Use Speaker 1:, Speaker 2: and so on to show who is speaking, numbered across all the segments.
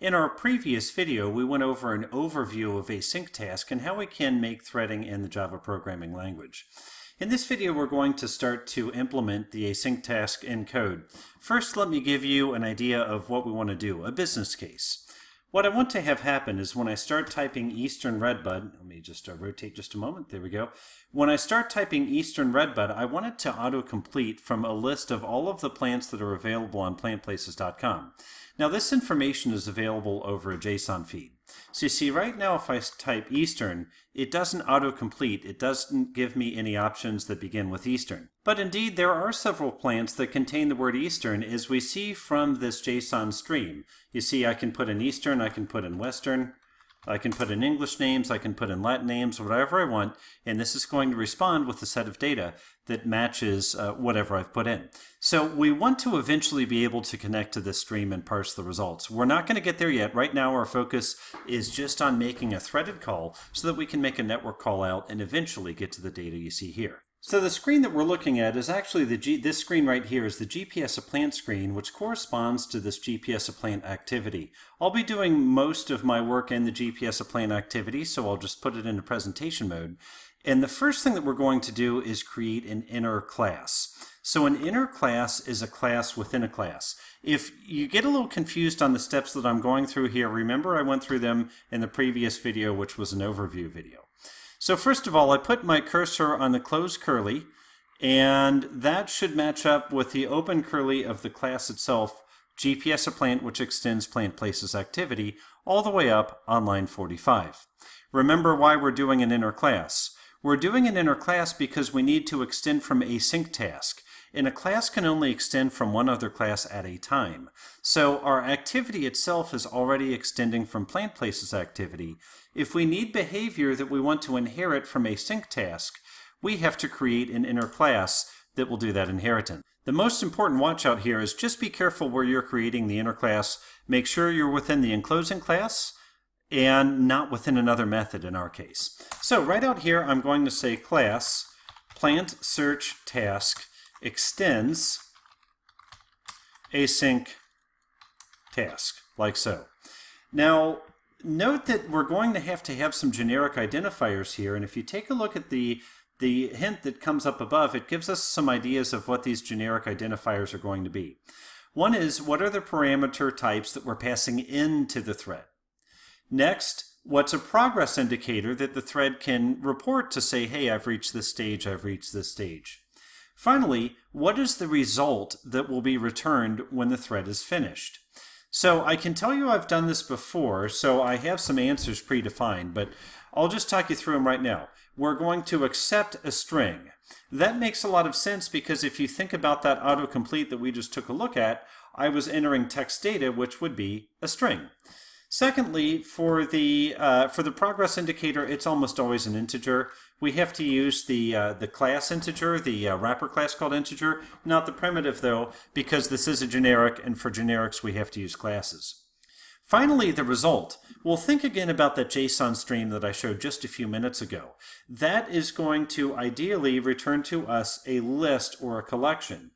Speaker 1: In our previous video, we went over an overview of async task and how we can make threading in the Java programming language. In this video, we're going to start to implement the async task in code. First, let me give you an idea of what we want to do, a business case. What I want to have happen is when I start typing Eastern Redbud, let me just uh, rotate just a moment, there we go. When I start typing Eastern Redbud, I want it to autocomplete from a list of all of the plants that are available on plantplaces.com. Now this information is available over a JSON feed. So you see right now if I type Eastern, it doesn't autocomplete. It doesn't give me any options that begin with Eastern. But indeed there are several plants that contain the word Eastern as we see from this JSON stream. You see I can put in Eastern, I can put in Western, I can put in English names, I can put in Latin names, whatever I want, and this is going to respond with a set of data that matches uh, whatever I've put in. So we want to eventually be able to connect to this stream and parse the results. We're not going to get there yet. Right now our focus is just on making a threaded call so that we can make a network call out and eventually get to the data you see here. So the screen that we're looking at is actually the G this screen right here is the GPS of plant screen, which corresponds to this GPS of plant activity. I'll be doing most of my work in the GPS of plant activity, so I'll just put it into presentation mode. And the first thing that we're going to do is create an inner class. So an inner class is a class within a class. If you get a little confused on the steps that I'm going through here, remember I went through them in the previous video, which was an overview video. So first of all, I put my cursor on the closed curly, and that should match up with the open curly of the class itself, GPS a plant, which extends plant places activity, all the way up on line 45. Remember why we're doing an inner class. We're doing an inner class because we need to extend from async task, and a class can only extend from one other class at a time. So our activity itself is already extending from plant places activity, if we need behavior that we want to inherit from async task, we have to create an inner class that will do that inheritance. The most important watch out here is just be careful where you're creating the inner class. Make sure you're within the enclosing class and not within another method in our case. So right out here, I'm going to say class plant search task extends async task, like so. Now, note that we're going to have to have some generic identifiers here, and if you take a look at the the hint that comes up above, it gives us some ideas of what these generic identifiers are going to be. One is, what are the parameter types that we're passing into the thread? Next, what's a progress indicator that the thread can report to say, hey, I've reached this stage, I've reached this stage. Finally, what is the result that will be returned when the thread is finished? So I can tell you I've done this before, so I have some answers predefined, but I'll just talk you through them right now. We're going to accept a string. That makes a lot of sense because if you think about that autocomplete that we just took a look at, I was entering text data, which would be a string. Secondly, for the uh, for the progress indicator, it's almost always an integer. We have to use the uh, the class integer, the uh, wrapper class called integer, not the primitive though, because this is a generic, and for generics we have to use classes. Finally, the result. We'll think again about that JSON stream that I showed just a few minutes ago. That is going to ideally return to us a list or a collection.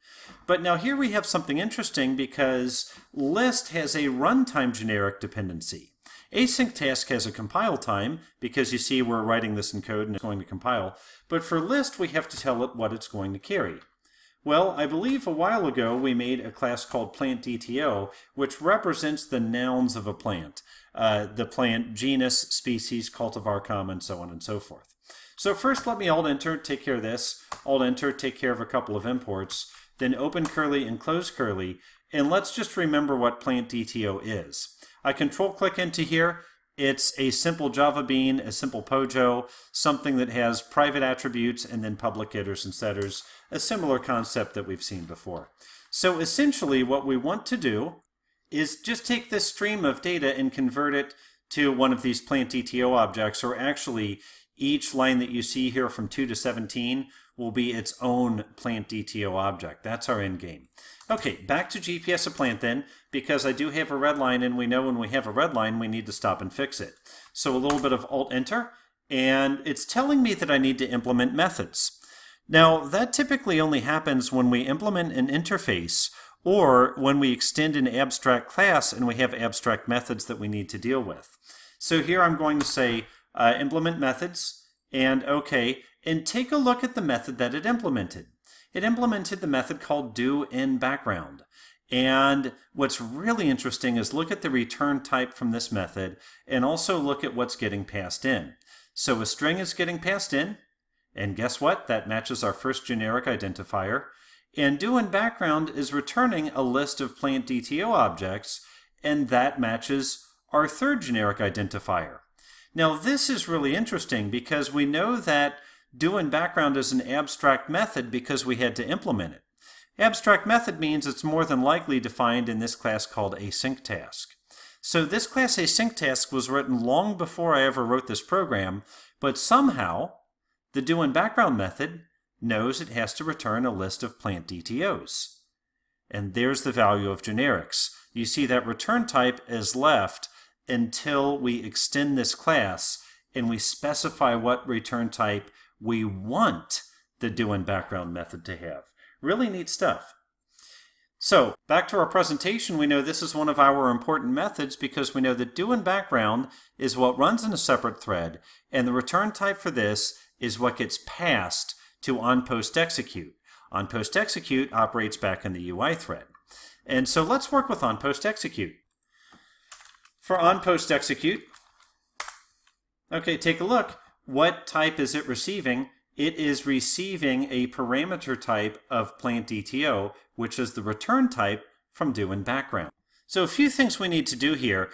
Speaker 1: But now here we have something interesting because list has a runtime generic dependency. Async task has a compile time because you see we're writing this in code and it's going to compile. But for list, we have to tell it what it's going to carry. Well, I believe a while ago we made a class called plantDTO, which represents the nouns of a plant. Uh, the plant genus, species, cultivar, common, so on and so forth. So first let me alt enter, take care of this. Alt enter, take care of a couple of imports then open curly and close curly, and let's just remember what plantDTO is. I control click into here. It's a simple Java bean, a simple POJO, something that has private attributes and then public getters and setters, a similar concept that we've seen before. So essentially what we want to do is just take this stream of data and convert it to one of these plantDTO objects, or actually each line that you see here from 2 to 17 will be its own plant DTO object. That's our end game. Okay, back to GPS a plant then, because I do have a red line, and we know when we have a red line, we need to stop and fix it. So a little bit of Alt-Enter, and it's telling me that I need to implement methods. Now, that typically only happens when we implement an interface or when we extend an abstract class and we have abstract methods that we need to deal with. So here I'm going to say uh, implement methods and OK, and take a look at the method that it implemented. It implemented the method called do in background. And what's really interesting is look at the return type from this method and also look at what's getting passed in. So a string is getting passed in, and guess what? That matches our first generic identifier. And do in background is returning a list of plant DTO objects, and that matches our third generic identifier. Now this is really interesting because we know that do in background is an abstract method because we had to implement it. Abstract method means it's more than likely defined in this class called async task. So this class async task was written long before I ever wrote this program, but somehow the do in background method knows it has to return a list of plant DTOs. And there's the value of generics. You see that return type is left until we extend this class and we specify what return type we want the do in background method to have. Really neat stuff. So back to our presentation, we know this is one of our important methods because we know that do in background is what runs in a separate thread, and the return type for this is what gets passed to onPostExecute. OnPostExecute operates back in the UI thread. And so let's work with onPostExecute. For onPostExecute, okay, take a look. What type is it receiving? It is receiving a parameter type of plant DTO, which is the return type from do in background. So a few things we need to do here.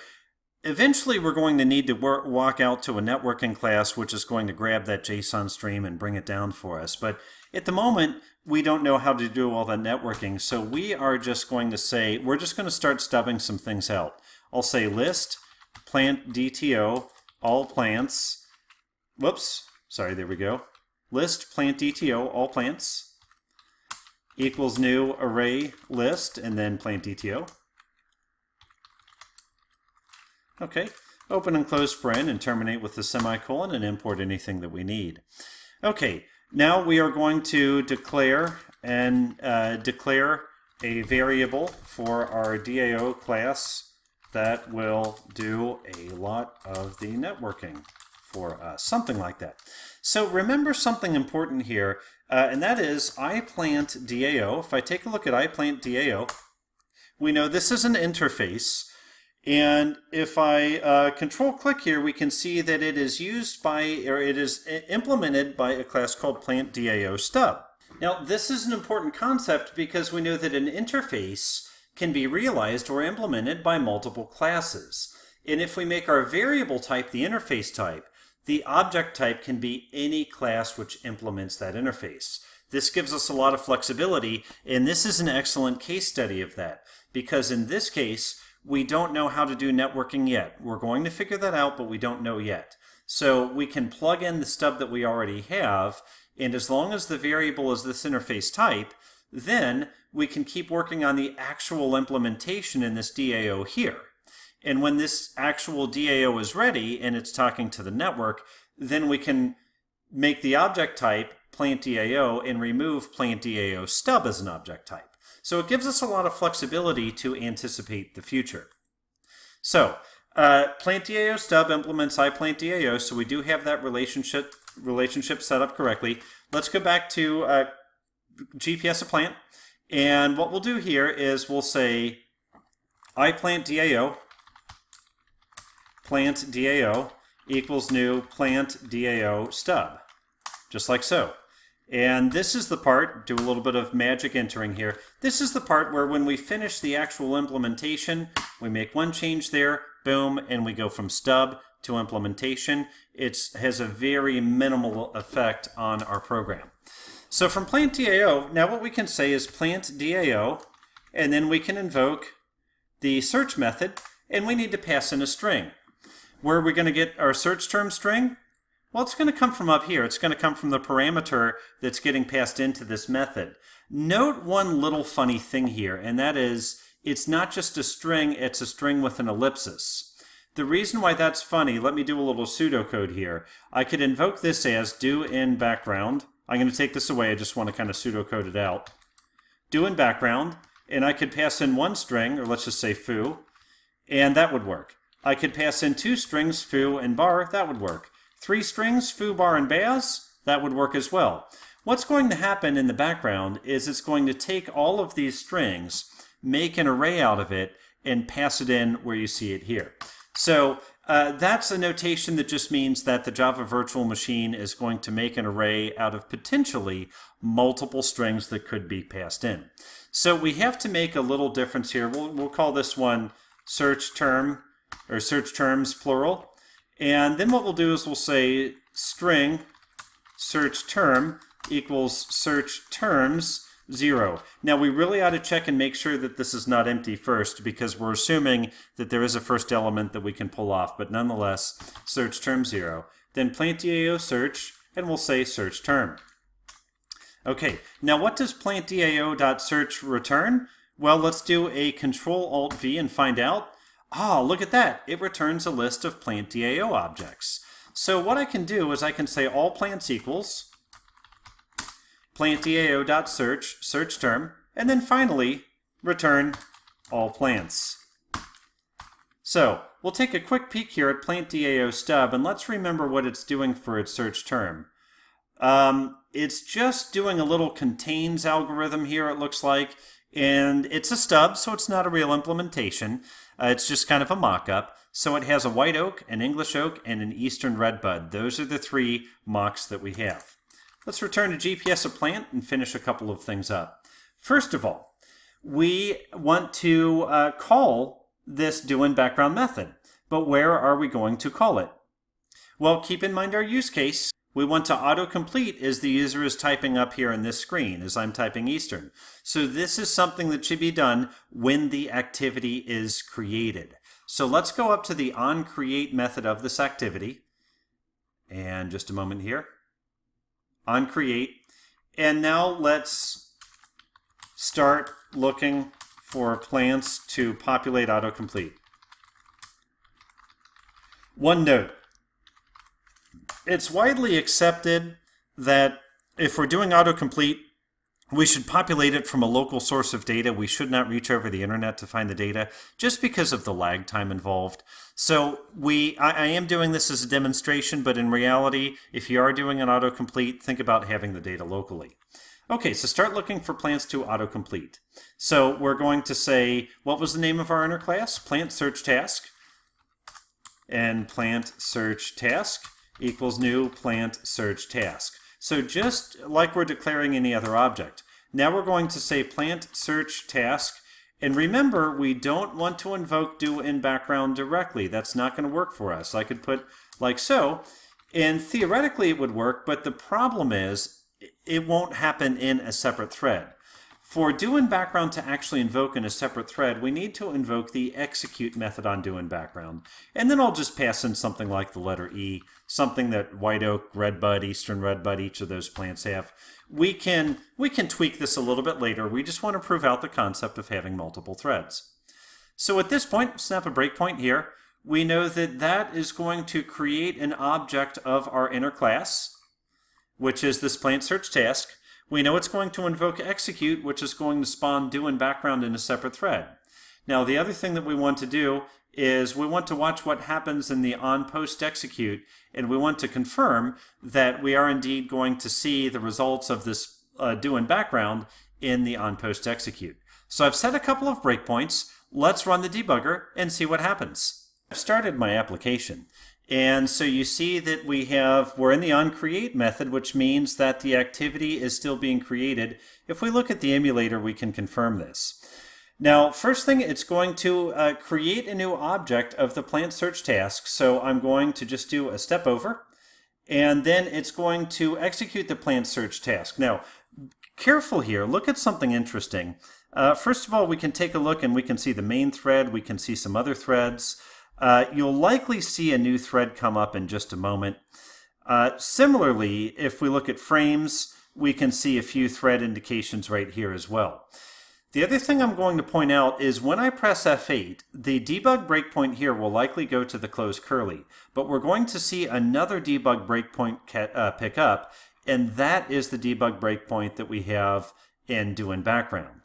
Speaker 1: Eventually, we're going to need to work, walk out to a networking class, which is going to grab that JSON stream and bring it down for us. But at the moment, we don't know how to do all that networking. So we are just going to say, we're just going to start stubbing some things out. I'll say list plant DTO, all plants. Whoops, sorry, there we go. List plant DTO, all plants equals new array list and then plant DTO. Okay, open and close paren and terminate with the semicolon and import anything that we need. Okay, now we are going to declare and uh, declare a variable for our DAO class that will do a lot of the networking for us, something like that. So remember something important here, uh, and that is iPlant DAO. If I take a look at iPlant DAO, we know this is an interface and if I uh, control click here, we can see that it is used by, or it is implemented by a class called plant DAO stub. Now, this is an important concept because we know that an interface can be realized or implemented by multiple classes. And if we make our variable type the interface type, the object type can be any class which implements that interface. This gives us a lot of flexibility, and this is an excellent case study of that, because in this case, we don't know how to do networking yet. We're going to figure that out, but we don't know yet. So we can plug in the stub that we already have, and as long as the variable is this interface type, then we can keep working on the actual implementation in this DAO here. And when this actual DAO is ready and it's talking to the network, then we can make the object type plant DAO and remove plant DAO stub as an object type. So it gives us a lot of flexibility to anticipate the future. So uh, plant DAO stub implements iPlantDAO, so we do have that relationship relationship set up correctly. Let's go back to uh, GPS a plant, and what we'll do here is we'll say iPlant DAO plant DAO equals new plant DAO stub, just like so. And this is the part, do a little bit of magic entering here. This is the part where when we finish the actual implementation, we make one change there, boom, and we go from stub to implementation. It has a very minimal effect on our program. So from plant DAO, now what we can say is plant DAO, and then we can invoke the search method, and we need to pass in a string. Where are we going to get our search term string? Well, it's going to come from up here. It's going to come from the parameter that's getting passed into this method. Note one little funny thing here, and that is it's not just a string, it's a string with an ellipsis. The reason why that's funny, let me do a little pseudocode here. I could invoke this as do in background. I'm going to take this away. I just want to kind of pseudocode it out. Do in background. and I could pass in one string, or let's just say foo, and that would work. I could pass in two strings, foo and bar, that would work. Three strings, foo, bar, and baz, that would work as well. What's going to happen in the background is it's going to take all of these strings, make an array out of it, and pass it in where you see it here. So uh, that's a notation that just means that the Java virtual machine is going to make an array out of potentially multiple strings that could be passed in. So we have to make a little difference here. We'll, we'll call this one search term or search terms plural. And then what we'll do is we'll say string search term equals search terms 0. Now we really ought to check and make sure that this is not empty first because we're assuming that there is a first element that we can pull off, but nonetheless, search term 0. Then plant DAO search, and we'll say search term. Okay, now what does plant DAO.search return? Well, let's do a Control Alt V and find out. Ah, look at that. It returns a list of plant DAO objects. So what I can do is I can say all plants equals plantdao.search, search term, and then finally return all plants. So we'll take a quick peek here at plantdao stub and let's remember what it's doing for its search term. Um, it's just doing a little contains algorithm here it looks like and it's a stub so it's not a real implementation. Uh, it's just kind of a mock-up. So it has a white oak, an English oak, and an eastern redbud. Those are the three mocks that we have. Let's return to GPS a plant and finish a couple of things up. First of all, we want to uh, call this do in background method, but where are we going to call it? Well, keep in mind our use case. We want to autocomplete as the user is typing up here in this screen as I'm typing Eastern. So this is something that should be done when the activity is created. So let's go up to the onCreate method of this activity. And just a moment here on create. And now let's start looking for plants to populate autocomplete. One note. It's widely accepted that if we're doing autocomplete, we should populate it from a local source of data. We should not reach over the internet to find the data just because of the lag time involved. So we, I, I, am doing this as a demonstration, but in reality, if you are doing an autocomplete, think about having the data locally. Okay, so start looking for plants to autocomplete. So we're going to say, what was the name of our inner class? Plant search task. And plant search task equals new plant search task. So just like we're declaring any other object. Now we're going to say plant search task. And remember, we don't want to invoke do in background directly. That's not going to work for us. I could put like so. And theoretically it would work, but the problem is it won't happen in a separate thread. For do background to actually invoke in a separate thread, we need to invoke the execute method on do background. And then I'll just pass in something like the letter E, something that white oak, redbud, eastern redbud, each of those plants have. We can, we can tweak this a little bit later. We just want to prove out the concept of having multiple threads. So at this point, snap a breakpoint here. We know that that is going to create an object of our inner class, which is this plant search task. We know it's going to invoke execute, which is going to spawn do in background in a separate thread. Now, the other thing that we want to do is we want to watch what happens in the on post execute, and we want to confirm that we are indeed going to see the results of this uh, do in background in the on post execute. So I've set a couple of breakpoints. Let's run the debugger and see what happens. I've started my application. And so you see that we have, we're in the onCreate method, which means that the activity is still being created. If we look at the emulator, we can confirm this. Now, first thing, it's going to uh, create a new object of the plant search task. So I'm going to just do a step over, and then it's going to execute the plant search task. Now, careful here, look at something interesting. Uh, first of all, we can take a look and we can see the main thread, we can see some other threads. Uh, you'll likely see a new thread come up in just a moment. Uh, similarly, if we look at frames, we can see a few thread indications right here as well. The other thing I'm going to point out is when I press F8, the debug breakpoint here will likely go to the close curly, but we're going to see another debug breakpoint uh, pick up, and that is the debug breakpoint that we have in do in background.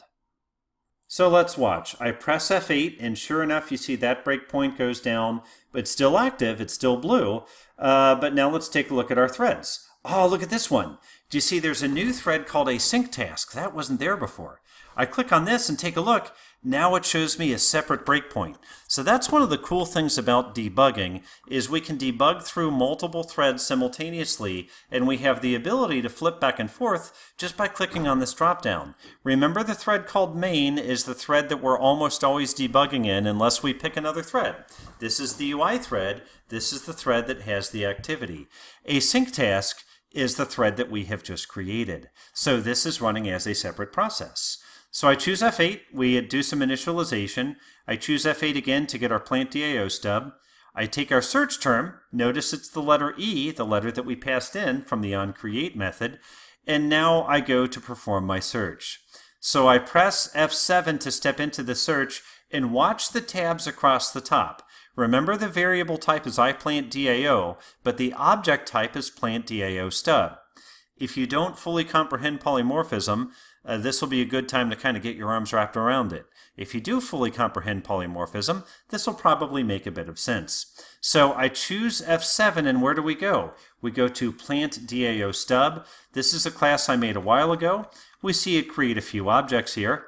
Speaker 1: So let's watch. I press F8 and sure enough you see that breakpoint goes down. It's still active, it's still blue. Uh, but now let's take a look at our threads. Oh, look at this one. Do you see there's a new thread called async task? That wasn't there before. I click on this and take a look. Now it shows me a separate breakpoint. So that's one of the cool things about debugging is we can debug through multiple threads simultaneously and we have the ability to flip back and forth just by clicking on this dropdown. Remember the thread called main is the thread that we're almost always debugging in unless we pick another thread. This is the UI thread. This is the thread that has the activity. Async task is the thread that we have just created. So this is running as a separate process. So I choose F8, we do some initialization. I choose F8 again to get our plant DAO stub. I take our search term, notice it's the letter E, the letter that we passed in from the onCreate method, and now I go to perform my search. So I press F7 to step into the search and watch the tabs across the top. Remember the variable type is iPlantDAO, but the object type is PlantDAO stub. If you don't fully comprehend polymorphism, uh, this will be a good time to kind of get your arms wrapped around it. If you do fully comprehend polymorphism, this will probably make a bit of sense. So I choose F7 and where do we go? We go to plant DAO stub. This is a class I made a while ago. We see it create a few objects here.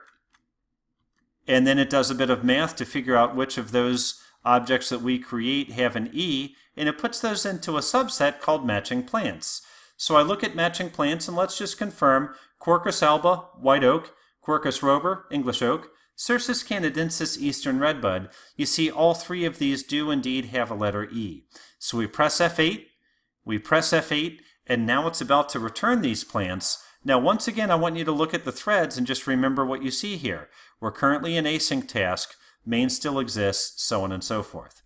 Speaker 1: And then it does a bit of math to figure out which of those objects that we create have an E, and it puts those into a subset called matching plants. So I look at matching plants and let's just confirm Quercus alba, white oak, Quercus robur, English oak, Cercis canadensis, eastern redbud. You see all three of these do indeed have a letter E. So we press F8, we press F8, and now it's about to return these plants. Now once again I want you to look at the threads and just remember what you see here. We're currently in async task, main still exists, so on and so forth.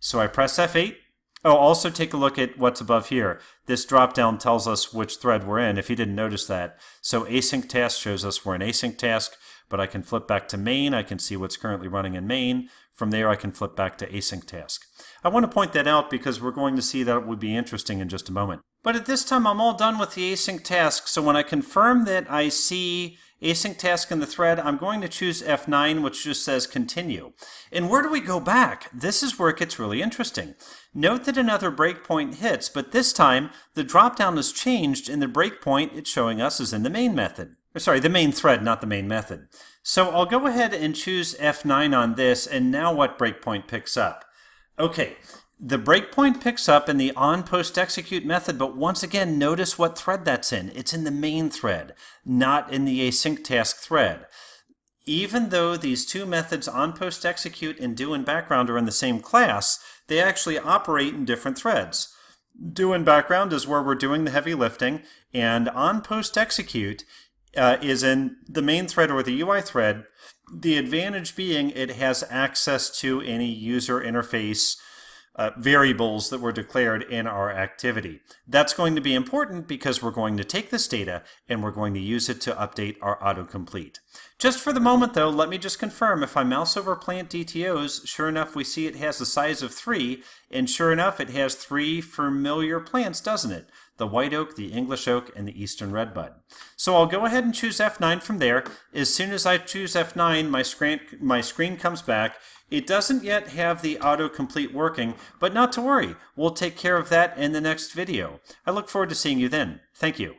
Speaker 1: So I press F8, Oh, also take a look at what's above here. This dropdown tells us which thread we're in, if you didn't notice that. So async task shows us we're in async task, but I can flip back to main. I can see what's currently running in main. From there, I can flip back to async task. I want to point that out because we're going to see that it would be interesting in just a moment. But at this time, I'm all done with the async task. So when I confirm that I see async task in the thread, I'm going to choose F9, which just says continue. And where do we go back? This is where it gets really interesting. Note that another breakpoint hits, but this time the dropdown has changed and the breakpoint it's showing us is in the main method. Or sorry, the main thread, not the main method. So I'll go ahead and choose F9 on this, and now what breakpoint picks up? Okay, the breakpoint picks up in the on post execute method, but once again, notice what thread that's in. It's in the main thread, not in the async task thread. Even though these two methods on post execute and do in background are in the same class, they actually operate in different threads. Do in background is where we're doing the heavy lifting, and on post execute uh, is in the main thread or the UI thread. The advantage being it has access to any user interface uh, variables that were declared in our activity. That's going to be important because we're going to take this data and we're going to use it to update our autocomplete. Just for the moment though, let me just confirm if I mouse over plant DTOs, sure enough we see it has a size of 3, and sure enough it has three familiar plants, doesn't it? The white oak, the English oak, and the eastern redbud. So I'll go ahead and choose F9 from there. As soon as I choose F9, my screen, my screen comes back it doesn't yet have the autocomplete working, but not to worry. We'll take care of that in the next video. I look forward to seeing you then. Thank you.